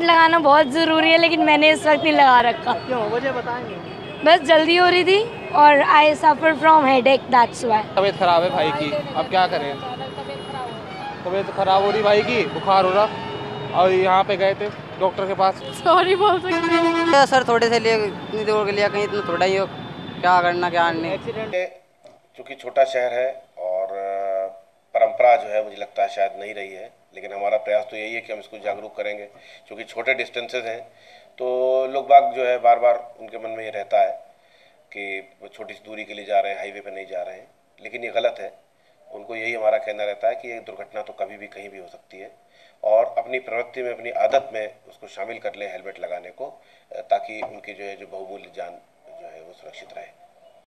लगाना बहुत ज़रूरी है लेकिन मैंने इस वक्त नहीं लगा रखा। क्यों? वजह बताएँगे। बस जल्दी हो रही थी और I suffer from headache that's why तबीयत खराब है भाई की। अब क्या करें? तबीयत खराब हो रही भाई की बुखार हो रहा। और यहाँ पे गए थे डॉक्टर के पास। सॉरी बोल सकते हैं। सर थोड़े से लिए इतनी दूर के लिए कहीं इतना थोड़ा ही हो। क्या करना क्या नहीं। एक्सीडेंट चूँकि छोटा शहर है परंपरा जो है, मुझे लगता है शायद नहीं रही है। लेकिन हमारा प्रयास तो यही है कि हम इसको जागरूक करेंगे, क्योंकि छोटे डिस्टेंसेज हैं। तो लोग बाग जो है बार बार उनके मन में ये रहता है कि छोटी सी दूरी के लिए जा रहे हैं हाईवे पर नहीं जा रहे हैं। लेकिन ये गलत है। उनको यही हमारा कहना रहता है कि ये दुर्घटना तो कभी भी कहीं भी हो सकती है। और अपनी प्रवृत्ति में, अपनी आदत में उसको शामिल कर लें हेलमेट लगाने को, ताकि उनकी जो है, जो बहुमूल्य जान